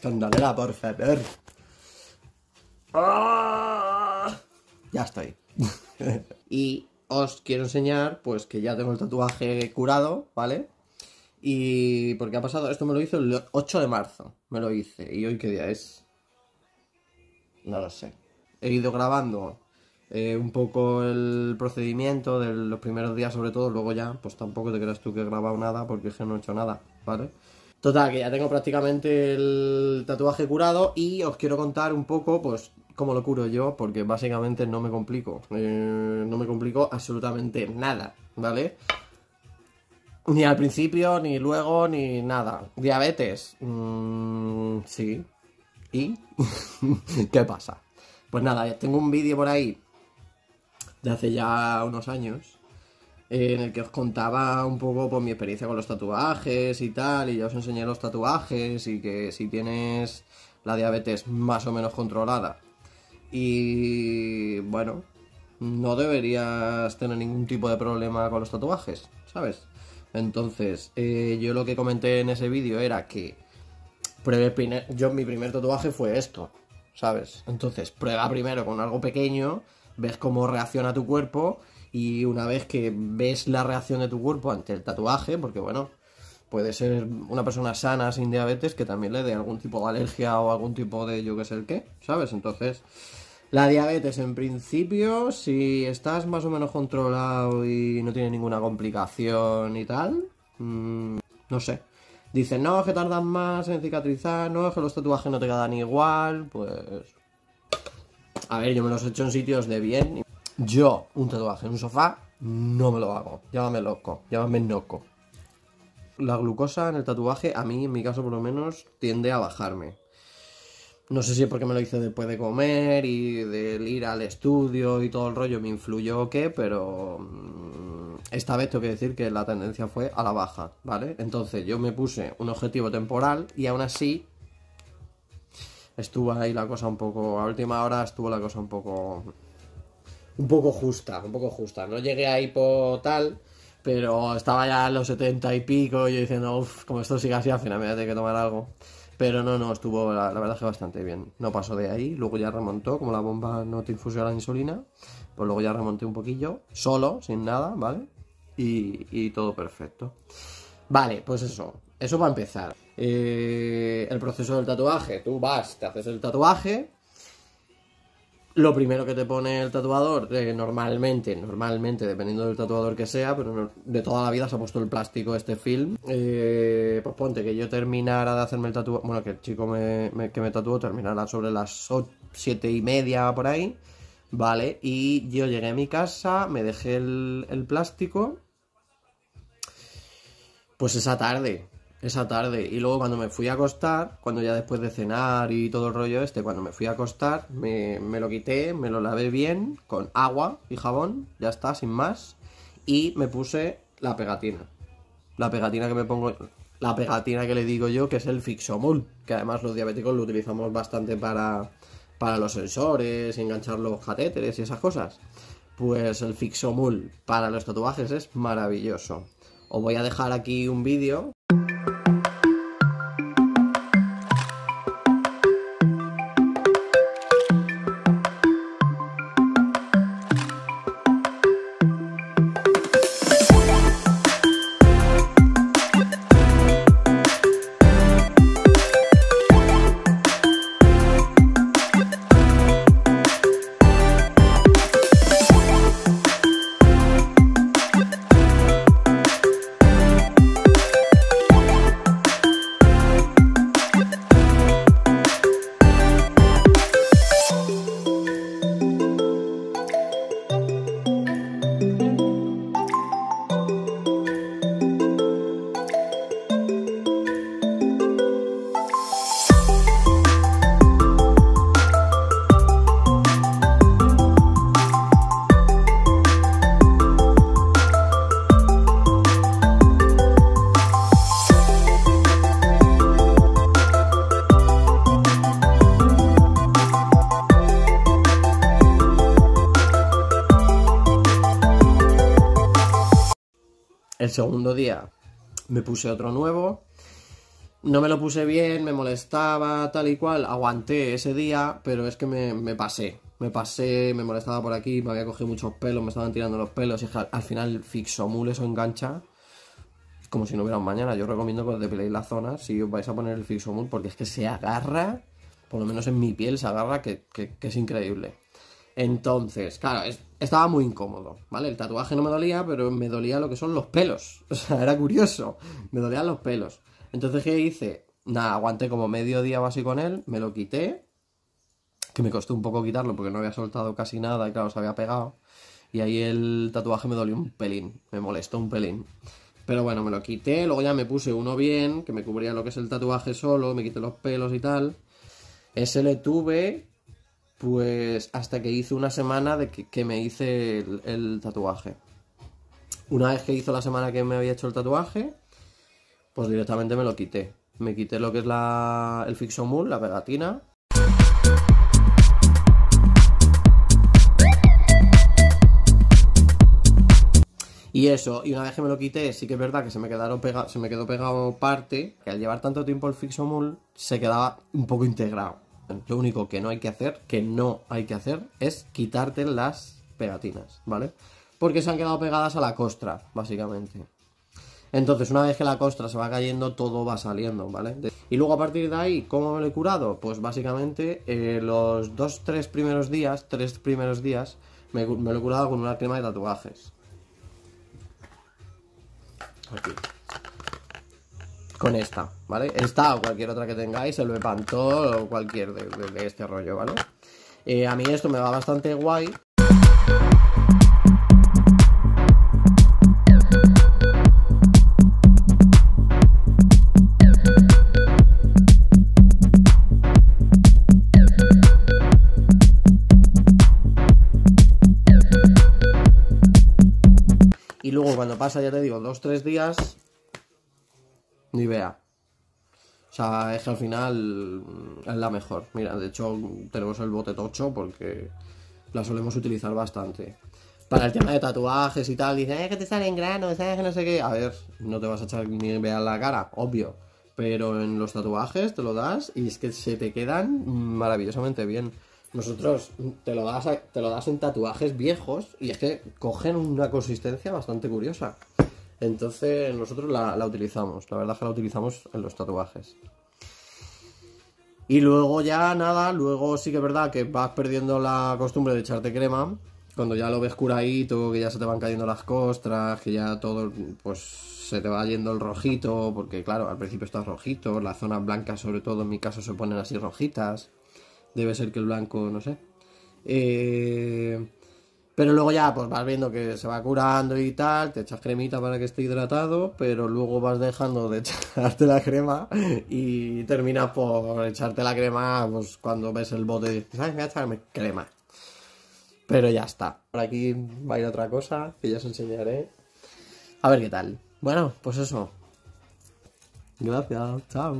Escandalera, por favor. ¡Ah! Ya estoy. y os quiero enseñar, pues que ya tengo el tatuaje curado, ¿vale? Y porque ha pasado, esto me lo hizo el 8 de marzo, me lo hice. ¿Y hoy qué día es? No lo sé. He ido grabando eh, un poco el procedimiento de los primeros días sobre todo, luego ya, pues tampoco te creas tú que he grabado nada porque es que no he hecho nada, ¿vale? Total, que ya tengo prácticamente el tatuaje curado y os quiero contar un poco, pues, cómo lo curo yo, porque básicamente no me complico, eh, no me complico absolutamente nada, ¿vale? Ni al principio, ni luego, ni nada. Diabetes, mm, sí. ¿Y? ¿Qué pasa? Pues nada, tengo un vídeo por ahí de hace ya unos años en el que os contaba un poco por pues, mi experiencia con los tatuajes y tal, y ya os enseñé los tatuajes y que si tienes la diabetes más o menos controlada y bueno, no deberías tener ningún tipo de problema con los tatuajes, ¿sabes? Entonces, eh, yo lo que comenté en ese vídeo era que yo mi primer tatuaje fue esto, ¿sabes? Entonces, prueba primero con algo pequeño, ves cómo reacciona tu cuerpo y una vez que ves la reacción de tu cuerpo ante el tatuaje, porque bueno, puede ser una persona sana sin diabetes que también le dé algún tipo de alergia o algún tipo de yo que sé el qué, ¿sabes? Entonces, la diabetes en principio, si estás más o menos controlado y no tiene ninguna complicación y tal, mmm, no sé. Dicen, no, es que tardan más en cicatrizar, no, es que los tatuajes no te quedan igual, pues... A ver, yo me los he hecho en sitios de bien. Yo, un tatuaje en un sofá, no me lo hago. Llámame loco, llámame loco. La glucosa en el tatuaje, a mí, en mi caso por lo menos, tiende a bajarme. No sé si es porque me lo hice después de comer y del ir al estudio y todo el rollo me influyó o qué, pero mm, esta vez tengo que decir que la tendencia fue a la baja, ¿vale? Entonces yo me puse un objetivo temporal y aún así estuvo ahí la cosa un poco, a última hora estuvo la cosa un poco un poco justa, un poco justa. No llegué ahí por tal, pero estaba ya a los 70 y pico yo diciendo, uff, como esto sigue así, al final me voy a tener que tomar algo. Pero no, no, estuvo la, verdad que bastante bien. No pasó de ahí, luego ya remontó, como la bomba no te infusió la insulina, pues luego ya remonté un poquillo, solo, sin nada, ¿vale? Y, y todo perfecto. Vale, pues eso, eso va a empezar. Eh, el proceso del tatuaje, tú vas, te haces el tatuaje, lo primero que te pone el tatuador, eh, normalmente, normalmente, dependiendo del tatuador que sea, pero de toda la vida se ha puesto el plástico este film. Eh, pues ponte que yo terminara de hacerme el tatuaje, bueno, que el chico que me tatuó terminara sobre las 7 y media por ahí, ¿vale? Y yo llegué a mi casa, me dejé el plástico, pues esa tarde, esa tarde. Y luego cuando me fui a acostar, cuando ya después de cenar y todo el rollo este, cuando me fui a acostar, me, lo quité, me lo lavé bien con agua y jabón, ya está, sin más. Y me puse la pegatina. La pegatina que me pongo, la pegatina que le digo yo, que es el Fixomul, que además los diabéticos lo utilizamos bastante para, para los sensores, enganchar los catéteres y esas cosas. Pues el Fixomul para los tatuajes es maravilloso. Os voy a dejar aquí un vídeo El segundo día me puse otro nuevo. No me lo puse bien, me molestaba, tal y cual. Aguanté ese día, pero es que me, me pasé. Me pasé, me molestaba por aquí, me había cogido muchos pelos, me estaban tirando los pelos. Y al, al final, Fixomul eso engancha como si no hubiera un mañana. Yo recomiendo que os depiléis la zona si os vais a poner el Fixomul, porque es que se agarra, por lo menos en mi piel se agarra, que, que, que es increíble. Entonces, claro, es, estaba muy incómodo, ¿vale? El tatuaje no me dolía, pero me dolía lo que son los pelos. O sea, era curioso. Me dolían los pelos. Entonces, ¿qué hice? Nada, aguanté como medio día o así con él, me lo quité, que me costó un poco quitarlo porque no había soltado casi nada y claro, se había pegado. Y ahí el tatuaje me dolió un pelín, me molestó un pelín. Pero bueno, me lo quité, luego ya me puse uno bien, que me cubría lo que es el tatuaje solo, me quité los pelos y tal. Ese le tuve, pues, hasta que hice una semana de que, me hice el, el, tatuaje. Una vez que hizo la semana que me había hecho el tatuaje, pues directamente me lo quité. Me quité lo que es la, el Fixomul, la pegatina, Y eso, y una vez que me lo quité, sí que es verdad que se me quedaron pega se me quedó pegado parte, que al llevar tanto tiempo el Fixomul se quedaba un poco integrado. Lo único que no hay que hacer, que no hay que hacer, es quitarte las pegatinas, ¿vale? Porque se han quedado pegadas a la costra, básicamente. Entonces, una vez que la costra se va cayendo, todo va saliendo, ¿vale? Y luego a partir de ahí, ¿cómo me lo he curado? Pues básicamente eh, los dos, tres primeros días, tres primeros días, me, me, lo he curado con una crema de tatuajes. Aquí. Con esta, ¿vale? Esta o cualquier otra que tengáis, el Bepantol o cualquier de, este rollo, ¿vale? Eh, a mí esto me va bastante guay Y luego cuando pasa, ya te digo, dos, tres días, ni vea. O sea, es que al final es la mejor. Mira, de hecho tenemos el bote tocho porque la solemos utilizar bastante. Para el tema de tatuajes y tal, dicen, eh, que te salen granos, eh, que no sé qué. A ver, no te vas a echar ni vea la cara, obvio. Pero en los tatuajes te lo das y es que se te quedan maravillosamente bien. Nosotros te lo, das te lo das en tatuajes viejos y es que cogen una consistencia bastante curiosa. Entonces nosotros la, la, utilizamos, la verdad es que la utilizamos en los tatuajes. Y luego ya nada, luego sí que es verdad que vas perdiendo la costumbre de echarte crema. Cuando ya lo ves curadito, que ya se te van cayendo las costras, que ya todo pues se te va yendo el rojito, porque claro, al principio estás rojito, las zonas blancas sobre todo en mi caso se ponen así rojitas. Debe ser que el blanco, no sé. Eh, pero luego ya pues vas viendo que se va curando y tal, te echas cremita para que esté hidratado, pero luego vas dejando de echarte la crema y terminas por echarte la crema pues cuando ves el bote y dices, ¿sabes? Voy a echarme crema. Pero ya está. Por aquí va a ir otra cosa que ya os enseñaré. A ver qué tal. Bueno, pues eso. Gracias. Chao.